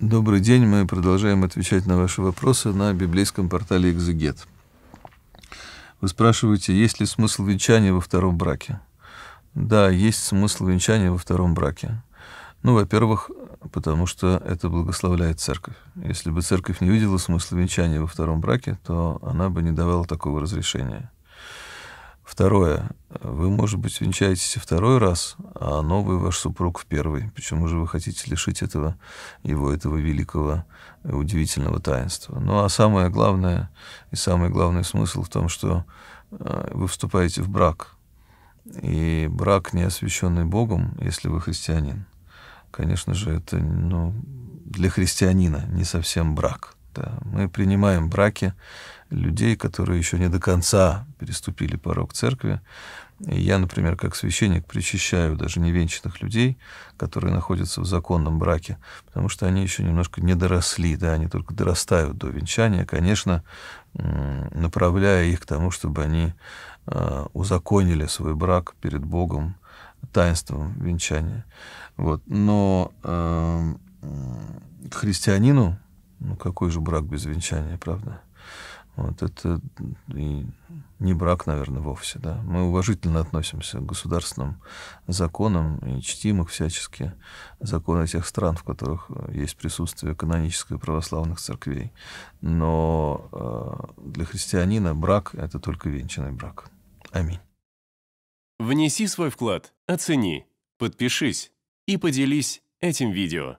Добрый день. Мы продолжаем отвечать на ваши вопросы на библейском портале «Экзегет». Вы спрашиваете, есть ли смысл венчания во втором браке? Да, есть смысл венчания во втором браке. Ну, во-первых, потому что это благословляет церковь. Если бы церковь не видела смысла венчания во втором браке, то она бы не давала такого разрешения. Второе. Вы, может быть, венчаетесь второй раз, а новый ваш супруг в первый. Почему же вы хотите лишить этого, его, этого великого, удивительного таинства? Ну, а самое главное, и самый главный смысл в том, что э, вы вступаете в брак. И брак, не освященный Богом, если вы христианин, конечно же, это ну, для христианина не совсем брак. Да. Мы принимаем браки людей, которые еще не до конца переступили порог церкви. И я, например, как священник причащаю даже невенчанных людей, которые находятся в законном браке, потому что они еще немножко не доросли, да, они только дорастают до венчания, конечно, направляя их к тому, чтобы они а, узаконили свой брак перед Богом таинством венчания. Вот. Но э, христианину, ну какой же брак без венчания, правда? Вот это и не брак, наверное, вовсе, да. Мы уважительно относимся к государственным законам и чтим их всячески, законы тех стран, в которых есть присутствие канонической православных церквей. Но э, для христианина брак — это только венчанный брак. Аминь. Внеси свой вклад, оцени, подпишись и поделись этим видео.